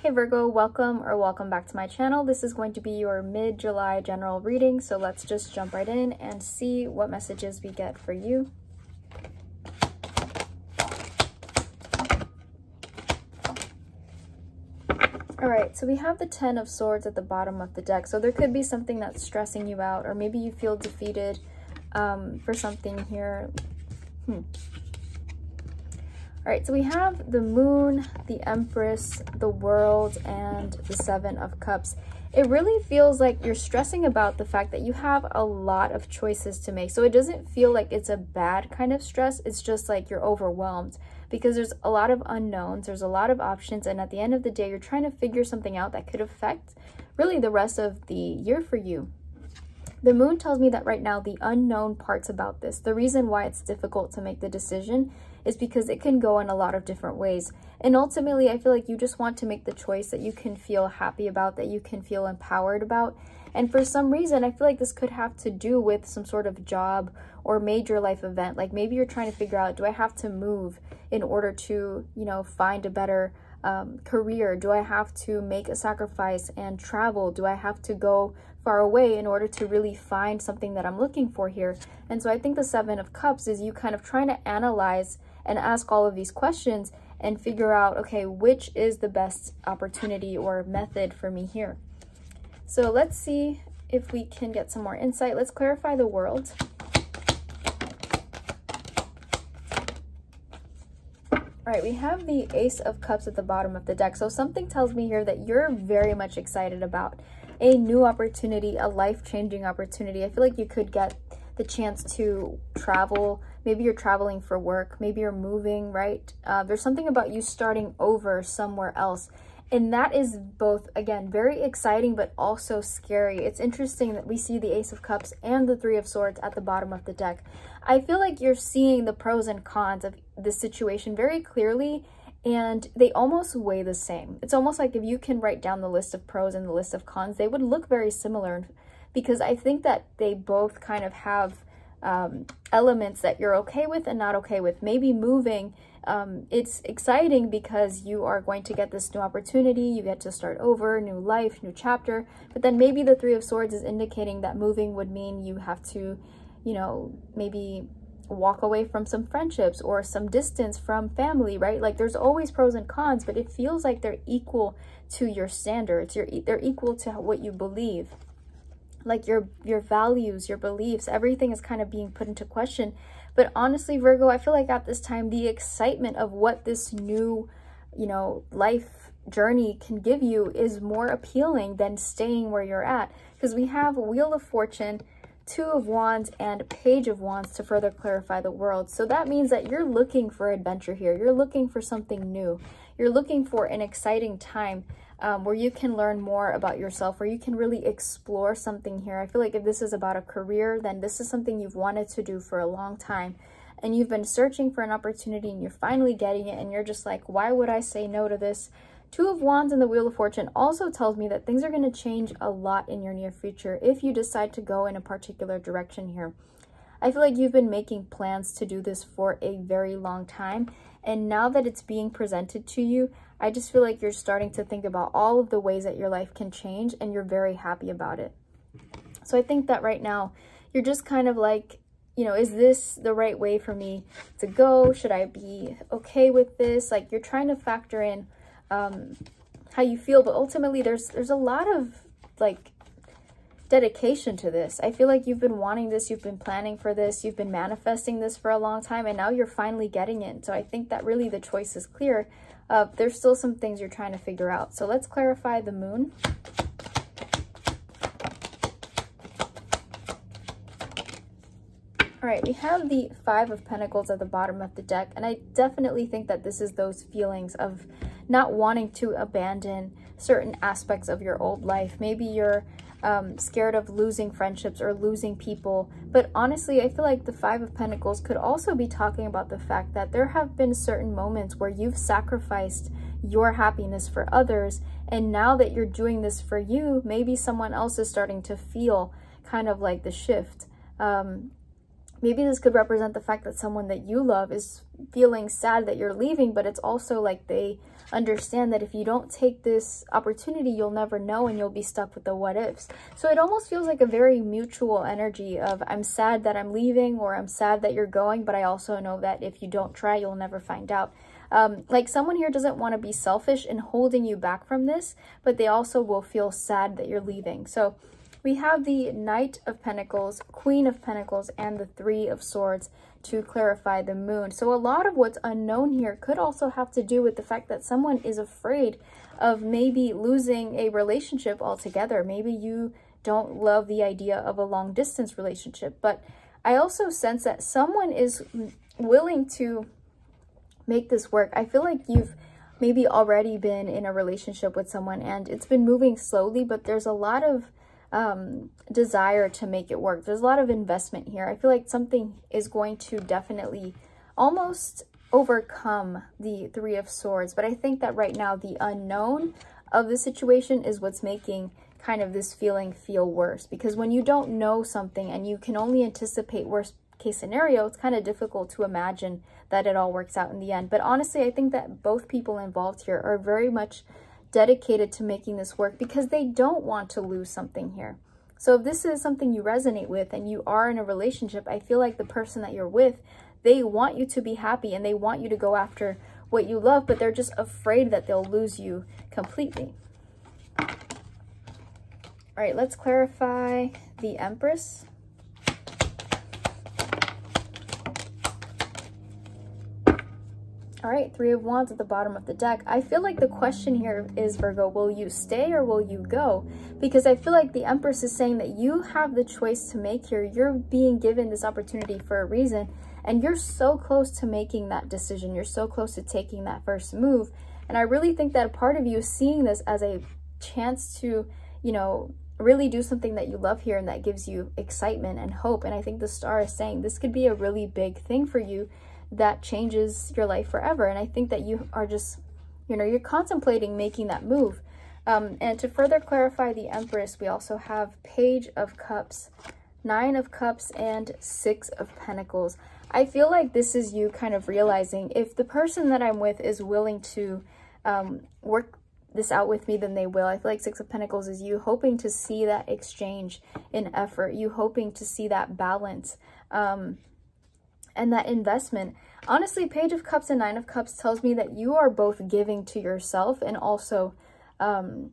Hey Virgo, welcome or welcome back to my channel. This is going to be your mid-July general reading, so let's just jump right in and see what messages we get for you. All right, so we have the Ten of Swords at the bottom of the deck. So there could be something that's stressing you out, or maybe you feel defeated um, for something here. Hmm. All right, so we have the moon, the empress, the world, and the seven of cups. It really feels like you're stressing about the fact that you have a lot of choices to make. So it doesn't feel like it's a bad kind of stress. It's just like you're overwhelmed because there's a lot of unknowns, there's a lot of options, and at the end of the day, you're trying to figure something out that could affect really the rest of the year for you. The moon tells me that right now, the unknown parts about this, the reason why it's difficult to make the decision is because it can go in a lot of different ways. And ultimately, I feel like you just want to make the choice that you can feel happy about, that you can feel empowered about. And for some reason, I feel like this could have to do with some sort of job or major life event. Like maybe you're trying to figure out, do I have to move in order to, you know, find a better um, career? Do I have to make a sacrifice and travel? Do I have to go far away in order to really find something that I'm looking for here? And so I think the Seven of Cups is you kind of trying to analyze and ask all of these questions and figure out, okay, which is the best opportunity or method for me here. So let's see if we can get some more insight. Let's clarify the world. All right, we have the Ace of Cups at the bottom of the deck. So something tells me here that you're very much excited about a new opportunity, a life-changing opportunity. I feel like you could get the chance to travel. Maybe you're traveling for work. Maybe you're moving, right? Uh, there's something about you starting over somewhere else. And that is both, again, very exciting, but also scary. It's interesting that we see the Ace of Cups and the Three of Swords at the bottom of the deck. I feel like you're seeing the pros and cons of this situation very clearly, and they almost weigh the same. It's almost like if you can write down the list of pros and the list of cons, they would look very similar because I think that they both kind of have um, elements that you're okay with and not okay with. Maybe moving um, it's exciting because you are going to get this new opportunity, you get to start over, new life, new chapter, but then maybe the Three of Swords is indicating that moving would mean you have to, you know, maybe walk away from some friendships or some distance from family, right? Like there's always pros and cons, but it feels like they're equal to your standards. You're, they're equal to what you believe. Like your, your values, your beliefs, everything is kind of being put into question but honestly, Virgo, I feel like at this time, the excitement of what this new, you know, life journey can give you is more appealing than staying where you're at. Because we have Wheel of Fortune, Two of Wands, and Page of Wands to further clarify the world. So that means that you're looking for adventure here. You're looking for something new. You're looking for an exciting time um, where you can learn more about yourself, where you can really explore something here. I feel like if this is about a career, then this is something you've wanted to do for a long time and you've been searching for an opportunity and you're finally getting it and you're just like, why would I say no to this? Two of Wands and the Wheel of Fortune also tells me that things are going to change a lot in your near future if you decide to go in a particular direction here. I feel like you've been making plans to do this for a very long time. And now that it's being presented to you, I just feel like you're starting to think about all of the ways that your life can change and you're very happy about it. So I think that right now you're just kind of like, you know, is this the right way for me to go? Should I be okay with this? Like you're trying to factor in um, how you feel, but ultimately there's there's a lot of like dedication to this. I feel like you've been wanting this, you've been planning for this, you've been manifesting this for a long time, and now you're finally getting it. So I think that really the choice is clear. Uh, there's still some things you're trying to figure out. So let's clarify the moon. All right, we have the Five of Pentacles at the bottom of the deck, and I definitely think that this is those feelings of not wanting to abandon certain aspects of your old life. Maybe you're um, scared of losing friendships or losing people. But honestly, I feel like the Five of Pentacles could also be talking about the fact that there have been certain moments where you've sacrificed your happiness for others. And now that you're doing this for you, maybe someone else is starting to feel kind of like the shift. Um, maybe this could represent the fact that someone that you love is feeling sad that you're leaving, but it's also like they understand that if you don't take this opportunity, you'll never know and you'll be stuck with the what ifs. So it almost feels like a very mutual energy of I'm sad that I'm leaving or I'm sad that you're going, but I also know that if you don't try, you'll never find out. Um, like someone here doesn't want to be selfish in holding you back from this, but they also will feel sad that you're leaving. So we have the Knight of Pentacles, Queen of Pentacles, and the Three of Swords to clarify the moon. So a lot of what's unknown here could also have to do with the fact that someone is afraid of maybe losing a relationship altogether. Maybe you don't love the idea of a long distance relationship, but I also sense that someone is willing to make this work. I feel like you've maybe already been in a relationship with someone and it's been moving slowly, but there's a lot of um, desire to make it work. There's a lot of investment here. I feel like something is going to definitely almost overcome the Three of Swords. But I think that right now the unknown of the situation is what's making kind of this feeling feel worse. Because when you don't know something and you can only anticipate worst case scenario, it's kind of difficult to imagine that it all works out in the end. But honestly, I think that both people involved here are very much dedicated to making this work because they don't want to lose something here. So if this is something you resonate with and you are in a relationship, I feel like the person that you're with, they want you to be happy and they want you to go after what you love, but they're just afraid that they'll lose you completely. All right, let's clarify the Empress. All right, Three of Wands at the bottom of the deck. I feel like the question here is, Virgo, will you stay or will you go? Because I feel like the Empress is saying that you have the choice to make here. You're being given this opportunity for a reason, and you're so close to making that decision. You're so close to taking that first move. And I really think that a part of you is seeing this as a chance to, you know, really do something that you love here and that gives you excitement and hope. And I think the star is saying this could be a really big thing for you that changes your life forever. And I think that you are just, you know, you're contemplating making that move. Um, and to further clarify the Empress, we also have Page of Cups, Nine of Cups, and Six of Pentacles. I feel like this is you kind of realizing if the person that I'm with is willing to um, work this out with me, then they will. I feel like Six of Pentacles is you hoping to see that exchange in effort, you hoping to see that balance. Um, and that investment. Honestly, Page of Cups and Nine of Cups tells me that you are both giving to yourself and also um,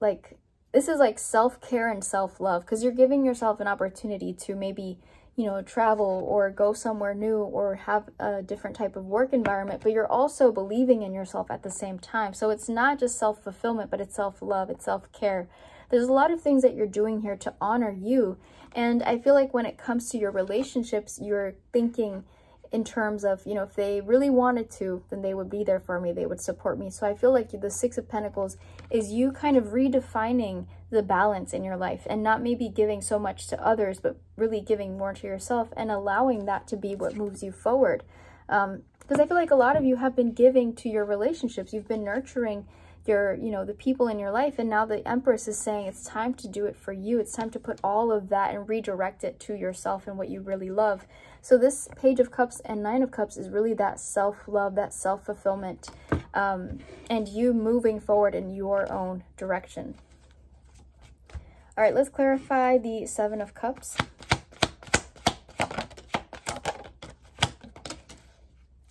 like this is like self-care and self-love because you're giving yourself an opportunity to maybe you know travel or go somewhere new or have a different type of work environment but you're also believing in yourself at the same time so it's not just self-fulfillment but it's self-love it's self-care there's a lot of things that you're doing here to honor you. And I feel like when it comes to your relationships, you're thinking in terms of, you know, if they really wanted to, then they would be there for me. They would support me. So I feel like the Six of Pentacles is you kind of redefining the balance in your life and not maybe giving so much to others, but really giving more to yourself and allowing that to be what moves you forward. Um, because I feel like a lot of you have been giving to your relationships. You've been nurturing your, you know, the people in your life. And now the Empress is saying it's time to do it for you. It's time to put all of that and redirect it to yourself and what you really love. So this Page of Cups and Nine of Cups is really that self-love, that self-fulfillment, um, and you moving forward in your own direction. All right, let's clarify the Seven of Cups.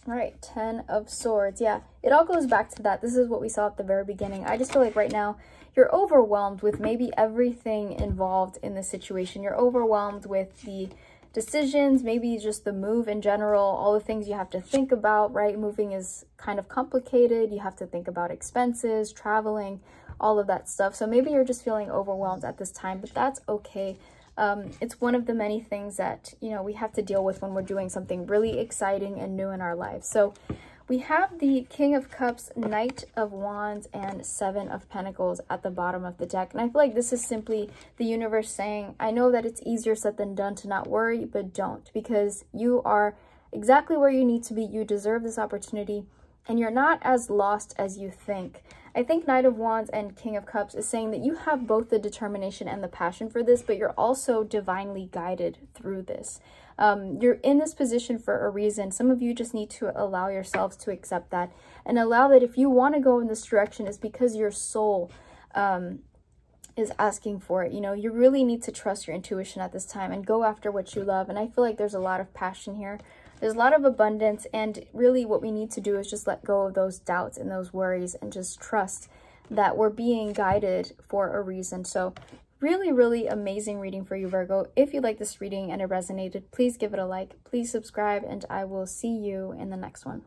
All right, 10 of swords. Yeah, it all goes back to that. This is what we saw at the very beginning. I just feel like right now you're overwhelmed with maybe everything involved in the situation. You're overwhelmed with the decisions, maybe just the move in general, all the things you have to think about, right? Moving is kind of complicated. You have to think about expenses, traveling, all of that stuff. So maybe you're just feeling overwhelmed at this time, but that's okay. Um, it's one of the many things that, you know, we have to deal with when we're doing something really exciting and new in our lives. So we have the King of Cups, Knight of Wands, and Seven of Pentacles at the bottom of the deck. And I feel like this is simply the universe saying, I know that it's easier said than done to not worry, but don't. Because you are exactly where you need to be. You deserve this opportunity. and you're not as lost as you think. I think Knight of Wands and King of Cups is saying that you have both the determination and the passion for this, but you're also divinely guided through this. Um, you're in this position for a reason. Some of you just need to allow yourselves to accept that and allow that if you want to go in this direction, it's because your soul um, is asking for it. You know, you really need to trust your intuition at this time and go after what you love. And I feel like there's a lot of passion here. There's a lot of abundance, and really what we need to do is just let go of those doubts and those worries and just trust that we're being guided for a reason. So really, really amazing reading for you, Virgo. If you like this reading and it resonated, please give it a like, please subscribe, and I will see you in the next one.